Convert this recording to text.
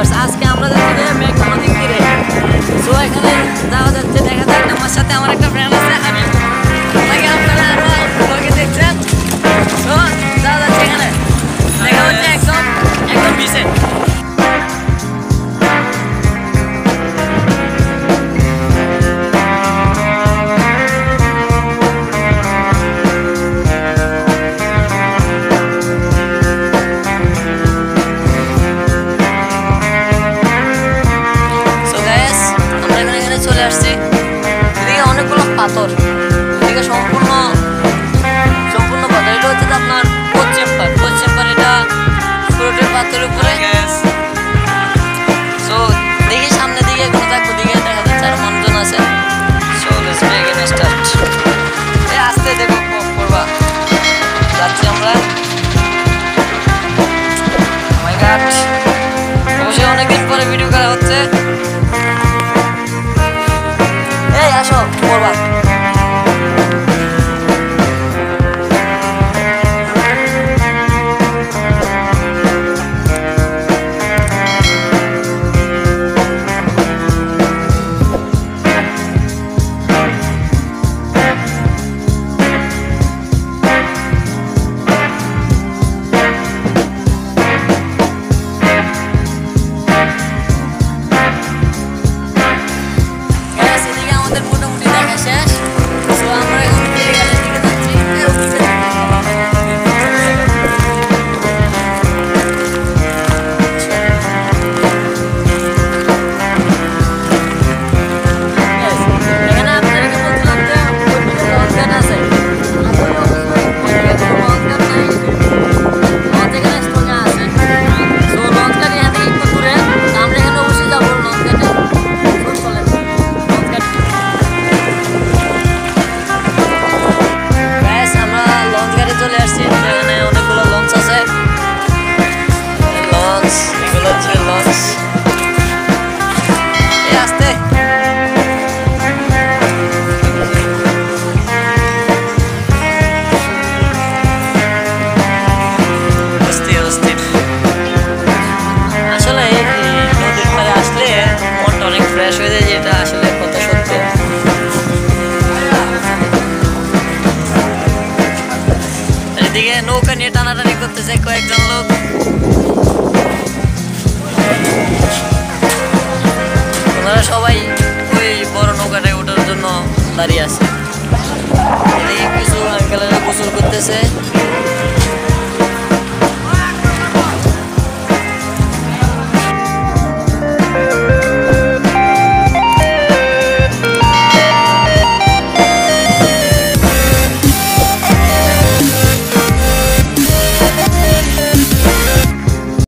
Viewers আজকে আমরা যাচ্ছি মেঘনা নদীর তীরে সো এখানে যাওয়া যাচ্ছে, দেখা যাক আমার সাথে আমার একটা ফ্রেন্ড চলে আসছি। এদিকে অনেকগুলো পাথর। এদিকে সম্পূর্ণ Alright. দিকে নৌকা নিয়ে টানাটানি করতেছে কয়েকজন লোক। ওনারা সবাই ওই বড় নৌকাটায় ওঠার জন্য দাঁড়িয়ে আছে। এদিকে কিছু আঙ্কেলেরা গোসল করতেছে।